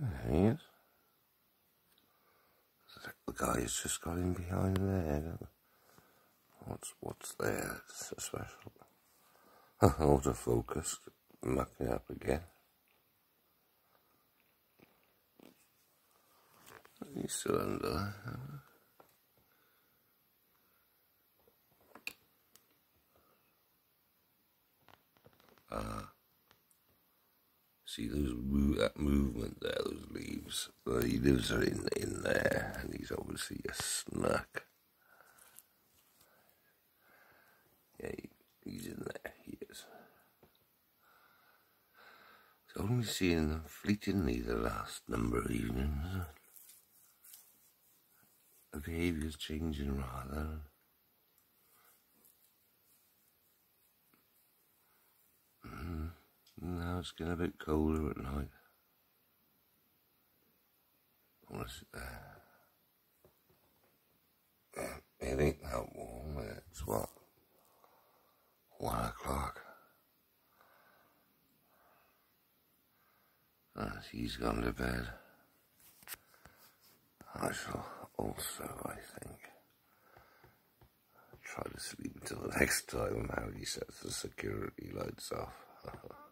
There he is. The guy's just got in behind there. What's what's there? It's so special. Autofocus. Muck it up again. He's still under. Ah. See those that movement there, those leaves. Uh, the leaves are in in there, and he's obviously a snuck. Yeah, he, he's in there. He is. So only seeing them fleetingly the last number of evenings. The behaviour's changing rather. It's getting a bit colder at night. What's there? Uh, it ain't that warm. It's what? One o'clock. Uh, As he's gone to bed. I shall also, I think, try to sleep until the next time Howdy sets the security lights off.